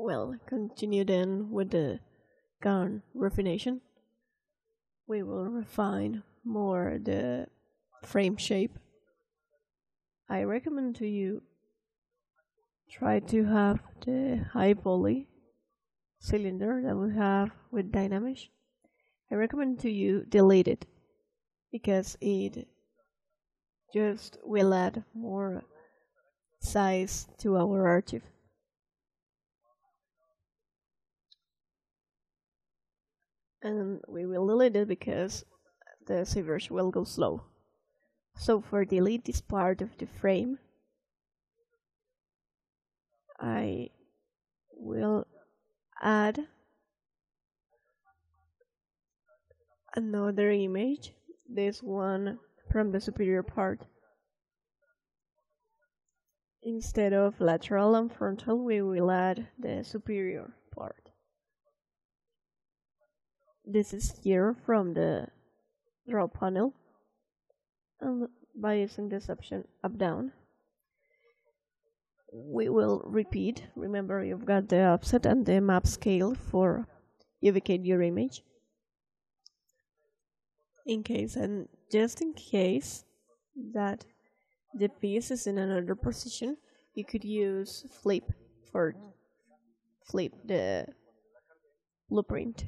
Well, continue then with the gun refination. We will refine more the frame shape. I recommend to you try to have the high poly cylinder that we have with Dynamesh. I recommend to you delete it because it just will add more size to our archive. And we will delete it because the servers will go slow. So for delete this part of the frame, I will add another image, this one from the superior part. Instead of lateral and frontal, we will add the superior part. This is here from the draw panel. And by using this option up down we will repeat. Remember you've got the offset and the map scale for ubicate your image. In case and just in case that the piece is in another position you could use flip for flip the blueprint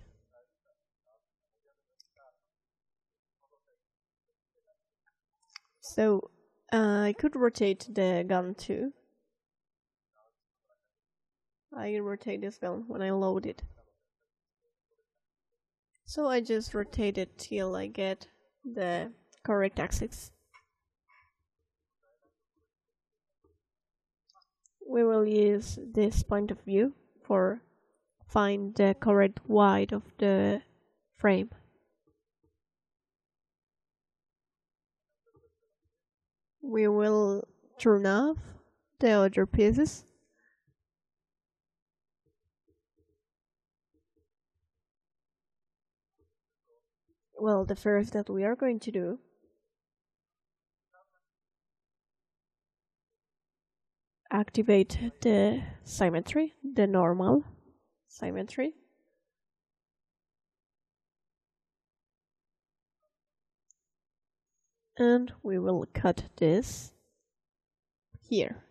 So uh, I could rotate the gun too. I rotate this gun when I load it. So I just rotate it till I get the correct axis. We will use this point of view for find the correct width of the frame. We will turn off the other pieces. Well, the first that we are going to do activate the symmetry, the normal symmetry. And we will cut this here.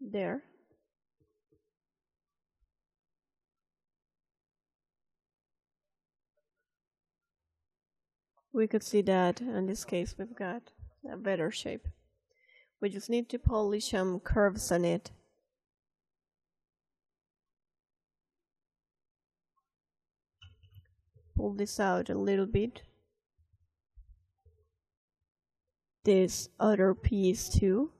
There. We could see that in this case we've got a better shape. We just need to polish some curves on it. Pull this out a little bit this other piece too.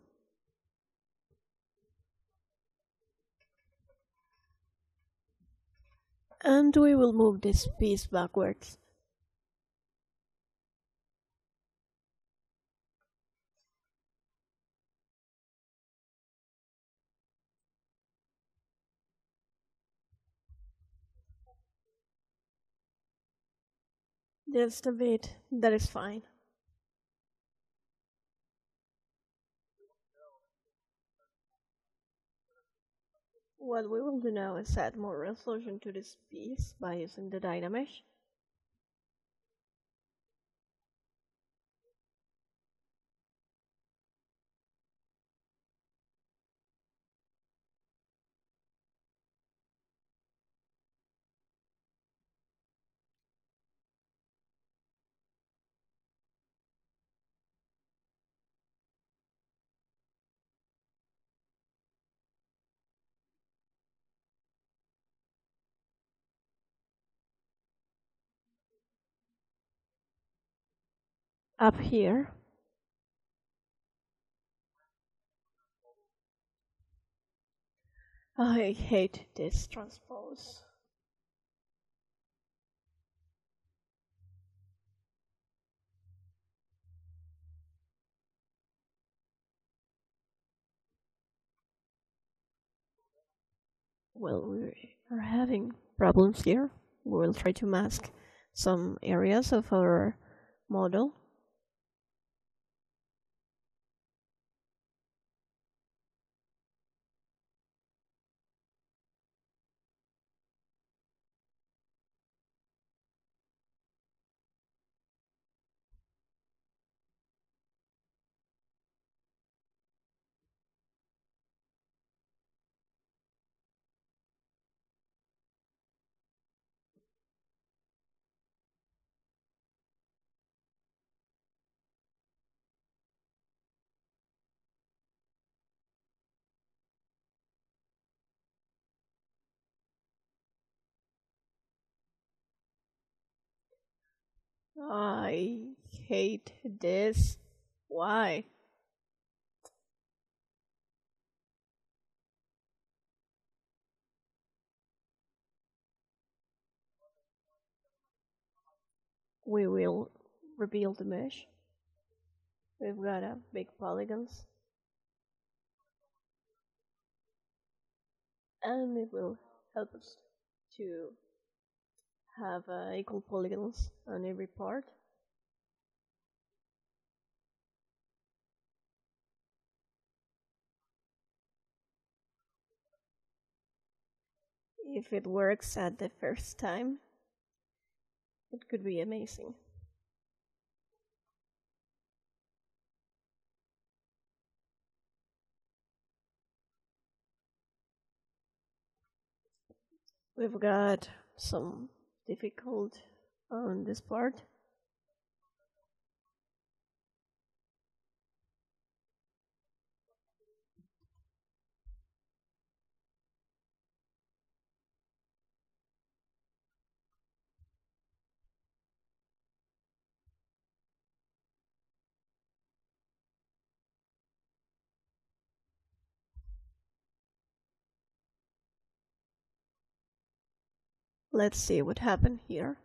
And we will move this piece backwards. Just a bit, that is fine. What we will do now is add more resolution to this piece by using the Dynamesh. Up here I hate this transpose. Well, we are having problems here. We will try to mask some areas of our model I hate this. Why? We will reveal the mesh. We've got a big polygons. And it will help us to have uh, equal polygons on every part. If it works at the first time, it could be amazing. We've got some difficult on this part. Let's see what happened here.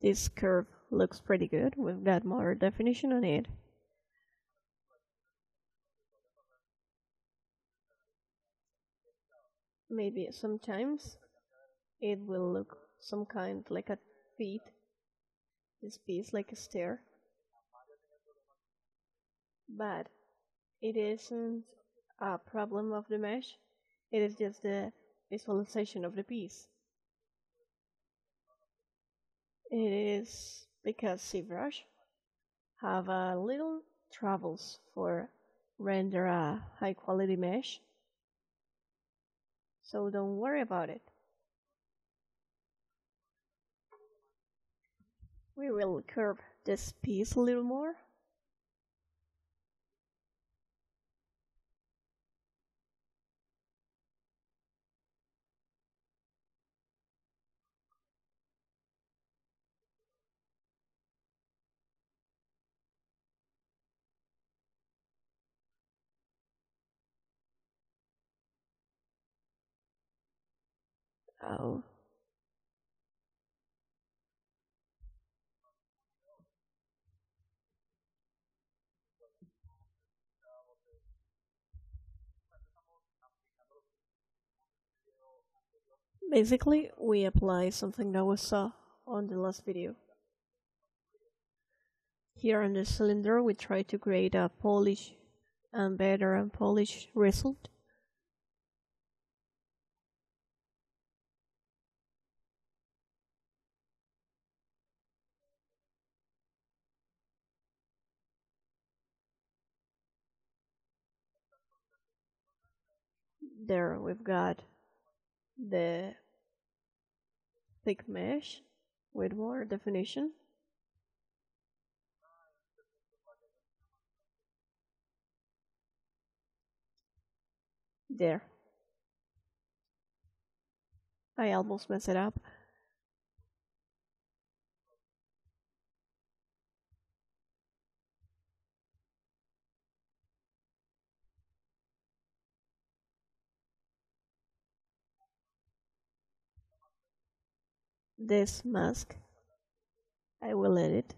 This curve looks pretty good. We've got more definition on it. Maybe sometimes it will look some kind like a feet. This piece like a stair. But it isn't a problem of the mesh. It is just the visualization of the piece. It is because ZBrush have a little troubles for render a high quality mesh. So don't worry about it. We will curve this piece a little more. Oh. Basically, we apply something that we saw uh, on the last video. Here on the cylinder, we try to create a polish and better and polished result. There we've got the thick mesh with more definition. There. I almost messed it up. This mask. I will edit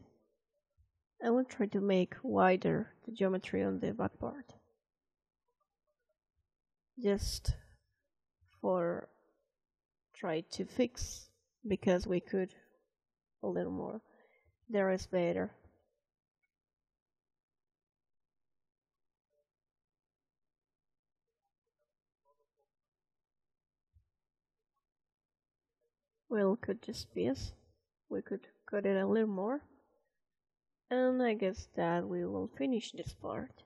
I will try to make wider the geometry on the back part. Just for try to fix because we could a little more. There is better Well, could just be us. We could cut it a little more. And I guess that we will finish this part.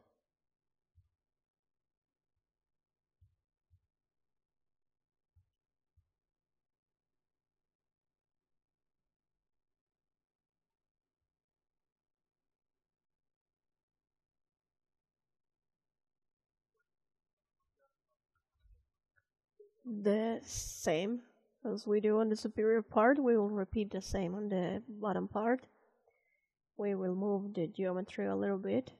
The same As we do on the superior part, we will repeat the same on the bottom part. We will move the geometry a little bit.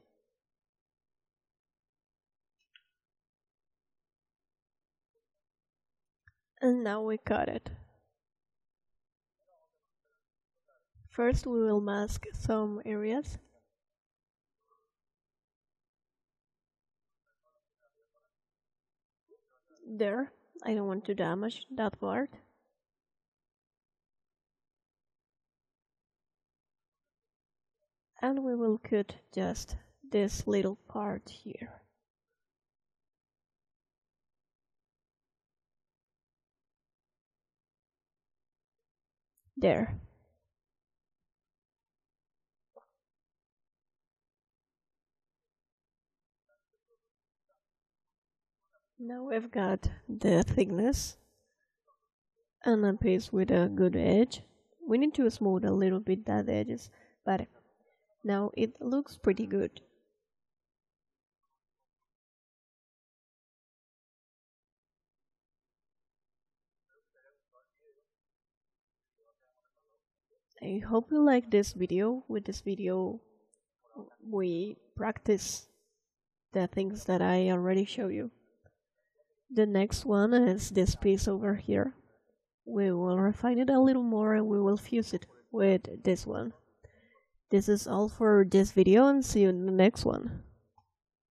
And now we cut it. First we will mask some areas. There, I don't want to damage that part. And we will cut just this little part here. There. Now we've got the thickness and a piece with a good edge. We need to smooth a little bit that edges, but now it looks pretty good. I hope you like this video. With this video, we practice the things that I already show you. The next one is this piece over here. We will refine it a little more and we will fuse it with this one. This is all for this video and see you in the next one.